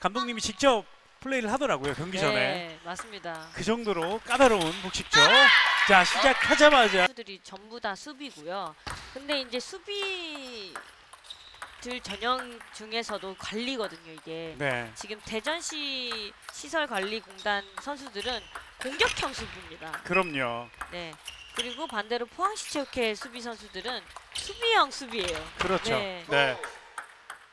감독님이 직접 플레이를 하더라고요 경기 전에 네, 맞습니다. 그 정도로 까다로운 복식죠. 자 시작하자마자 선수들이 전부 다 수비고요. 근데 이제 수비들 전형 중에서도 관리거든요, 이게. 네 지금 대전시 시설관리공단 선수들은 공격형 수비입니다. 그럼요. 네. 그리고 반대로 포항시 체육회 수비 선수들은 수비형 수비예요. 그렇죠. 네. 네.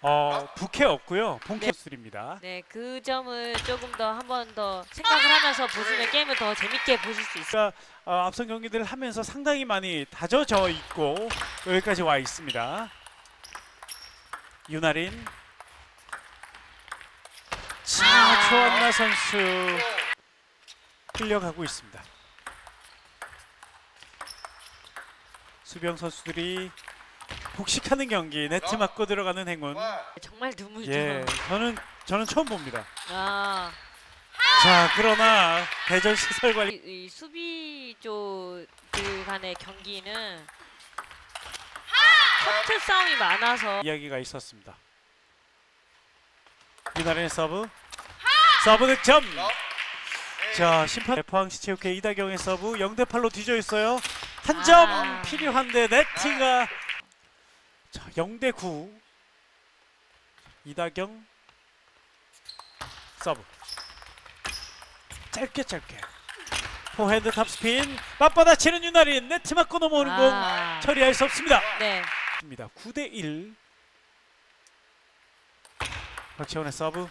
어 부캐 없고요. 본캐 수입니다. 네, 그 점을 조금 더 한 번 더 생각을 하면서 보시면 게임을 더 재밌게 보실 수 있어요. 그러니까 어, 앞선 경기들을 하면서 상당히 많이 다져져 있고 여기까지 와 있습니다. 유나린 자 조한나 선수 끌려가고 있습니다. 수비형 선수들이 복식하는 경기 네트 맞고 들어가는 행운. 정말 드물죠. 예, 저는 저는 처음 봅니다. 아, 자 그러나 대전 시설 관리 이, 이 수비 쪽들 간의 경기는 커트 싸움이 많아서 이야기가 있었습니다. 이날의 서브 서브 득점. 자 심판 포항시 체육회 이다경의 서브 0대 8로 뒤져 있어요. 한점 아. 필요한데 네트가 자 0대 9 이다경 서브 짧게 짧게 포핸드 탑스핀 맞받아 치는 윤아린 네트 맞고 넘어오는 공 아, 처리할 수 없습니다. 네. 입니다. 9대 1. 박채원의 서브.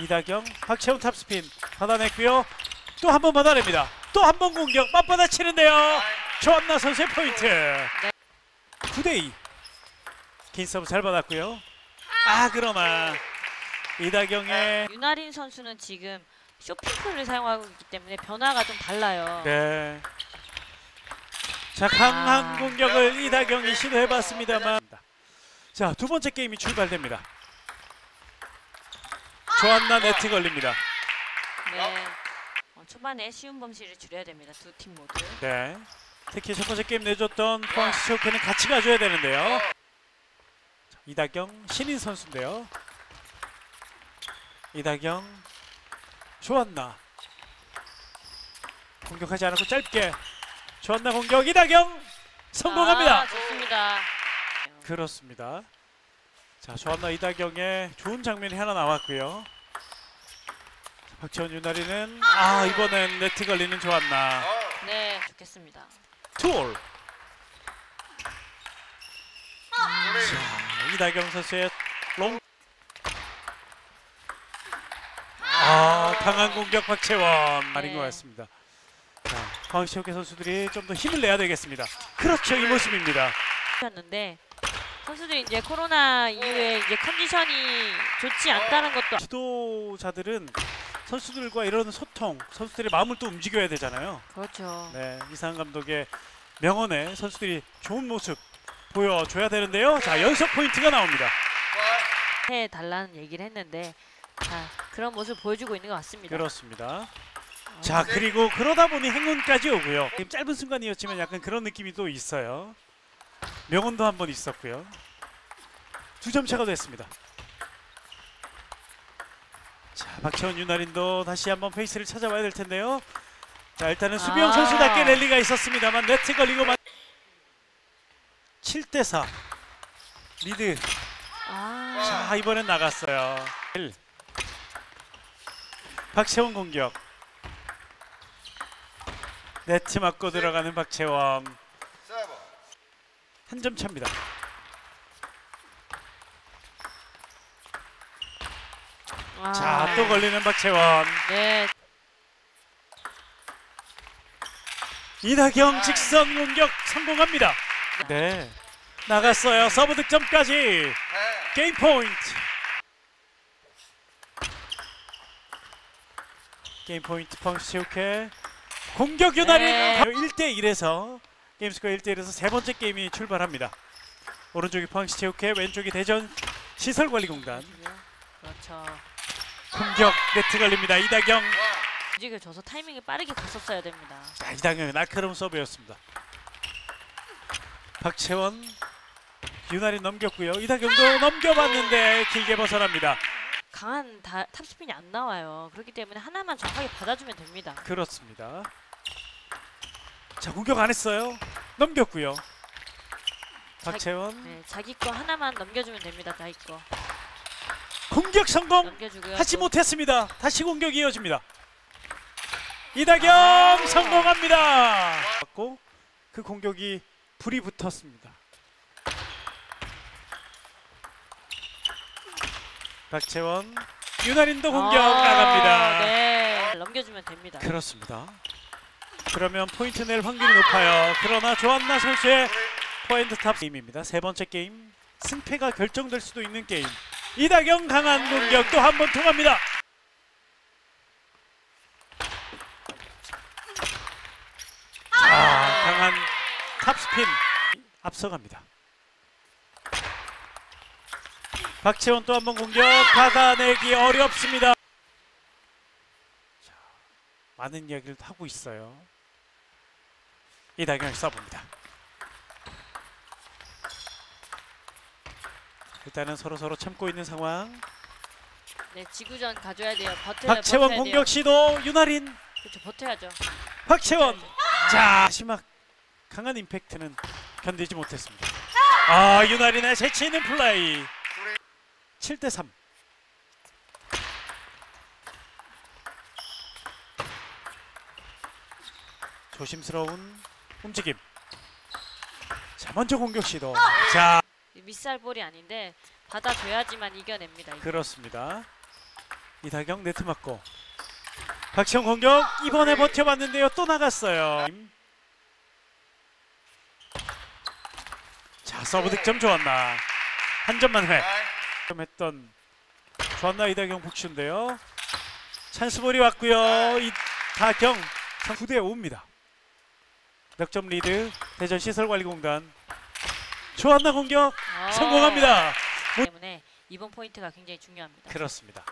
이다경, 박채원 탑스핀 받아냈고요. 또 한 번 받아냅니다. 또 한 번 공격 맞받아 치는데요. 조안나 선수의 포인트. 9대 2. 긴 서브 잘 받았고요. 아 그러나 이다경의 윤아린 선수는 지금 쇼핑크를 사용하고 있기 때문에 변화가 좀 달라요. 네. 자 강한 아. 공격을 이다경이 시도해봤습니다만 자 두 번째 게임이 출발됩니다. 조한나 네트 걸립니다. 네. 어, 초반에 쉬운 범실을 줄여야 됩니다. 두 팀 모두. 네. 특히 첫 번째 게임 내줬던 포항시 체육회는 같이 가줘야 되는데요. 자, 이다경 신인 선수인데요. 이다경 조한나 공격하지 않았고 짧게 조한나 공격 이다경 성공합니다. 아, 좋습니다. 그렇습니다. 자, 조한나 이다경의 좋은 장면이 하나 나왔고요. 자, 박지원 유나리는 아 이번엔 네트 걸리는 조한나 네, 좋겠습니다. 투올. 자, 이다경 선수의 롱. 아 강한 공격 박채원 말인 것 네. 같습니다. 자, 광시혁의 선수들이 좀 더 힘을 내야 되겠습니다. 그렇죠, 이 모습입니다. 였는데 선수들이 이제 코로나 이후에 이제 컨디션이 좋지 않다는 것도 지도자들은 선수들과 이런 소통, 선수들의 마음을 또 움직여야 되잖아요. 그렇죠. 네, 이상한 감독의 명언에 선수들이 좋은 모습 보여줘야 되는데요. 자, 연속 포인트가 나옵니다. 해 달라는 얘기를 했는데 자, 그런 모습 보여주고 있는 것 같습니다. 그렇습니다. 어, 자, 그리고 그러다 보니 행운까지 오고요. 짧은 순간이었지만 약간 그런 느낌이 또 있어요. 명언도 한 번 있었고요. 두 점 차가 됐습니다. 자, 박채원 윤아린도 다시 한번 페이스를 찾아봐야 될 텐데요. 자, 일단은 수비형 아. 선수답게 랠리가 있었습니다만 네트 걸리고 만 7대 4 리드. 아, 자, 이번엔 나갔어요. 1. 박채원 공격. 네트 맞고 들어가는 박채원. 한 점 차입니다. 아. 자, 또 걸리는 박채원. 네, 이다경 직선 공격 성공합니다. 네. 나갔어요. 서브 득점까지. 게임 포인트. 게임 포인트 포항시 체육회 공격 윤아린 네. 1대 1에서 게임 스코어 1대 1에서 세 번째 게임이 출발합니다. 오른쪽이 포항시 체육회, 왼쪽이 대전 시설관리공단. 그렇죠. 공격 네트 걸립니다. 이다경. 움직여 줘서 타이밍이 빠르게 갔었어야 됩니다. 자, 이다경의 날카로운 서브였습니다. 박채원 유나리 넘겼고요. 이다경도 넘겨봤는데 길게 벗어납니다. 강한 다, 탑스핀이 안 나와요. 그렇기 때문에 하나만 정확하게 받아주면 됩니다. 그렇습니다. 자 공격 안 했어요. 넘겼고요. 박채원 네, 자기 거 하나만 넘겨주면 됩니다. 자기 거 공격 성공 넘겨주고요. 하지 또 못했습니다. 다시 공격이 이어집니다. 이다경 아. 성공합니다. 맞고 그 공격이 불이 붙었습니다. 박채원 윤아린도 공격 아, 나갑니다. 네, 넘겨주면 됩니다. 그렇습니다. 그러면 포인트 낼 확률이 높아요. 그러나 조안나 선수의 포인트 탑 게임입니다. 세 번째 게임 승패가 결정될 수도 있는 게임. 이다경 강한 공격 또 한 번 통합니다. 아, 강한 탑스핀 앞서갑니다. 박채원 또 한 번 공격 받아내기 어렵습니다. 자, 많은 이야기를 하고 있어요. 이다경을 써봅니다. 일단은 서로 서로 참고 있는 상황. 네, 지구전 가져야 돼요. 버텨야 박채원 버텨야 공격 시도 유나린 그렇죠, 버텨야죠. 박채원 자 마지막 강한 임팩트는 견디지 못했습니다. 아 유나린의 재치 있는 플레이 7대 3. 조심스러운 움직임. 자 먼저 공격 시도. 자 밑살볼이 아닌데 받아줘야지만 이겨냅니다. 그렇습니다. 이다경 네트 맞고 박시영 공격 이번에 버텨봤는데요 또 나갔어요. 자 서브 득점 좋았나 한 점만 회. 했던 좋았나 이다경 복수인데요. 찬스볼이 왔고요 이다경 9대 5입니다. 넉점 리드 대전 시설관리공단 조안나 공격 아, 성공합니다. 때문에 이번 포인트가 굉장히 중요합니다. 그렇습니다.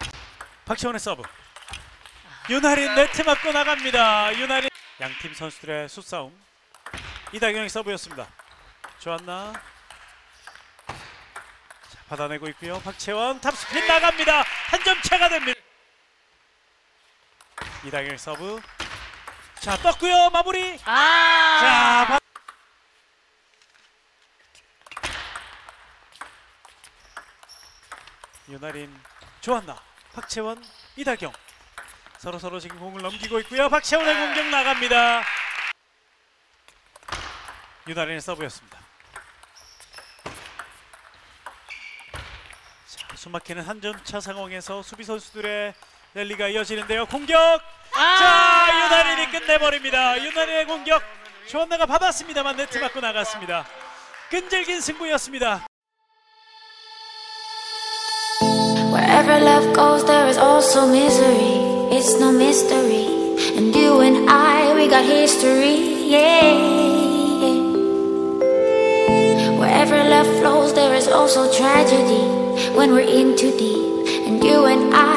박채원의 서브. 윤아린 네트 맞고 나갑니다. 윤아린 양팀 선수들의 수싸움. 이다경의 서브였습니다. 조안나? 자, 받아내고 있고요. 박채원 탑스핀 나갑니다. 한 점 차가 됩니다. 이다경의 서브. 자 떴고요. 마무리. 아, 자 바... 윤아린 조안나 박채원 이다경 서로 서로 지금 공을 넘기고 있고요 박채원의 공격 나갑니다 유나린의 서브였습니다 숨막히는 한 점 차 상황에서 수비 선수들의 랠리가 이어지는데요 공격 아! 자 유나린이 끝내버립니다 유나린의 공격 조한나가 받았습니다만 네트 맞고 나갔습니다 끈질긴 승부였습니다 Wherever love goes, there is also misery. It's no mystery. And you and I, we got history. Yeah. Wherever love flows, there is also tragedy. When we're in too deep. And you and I,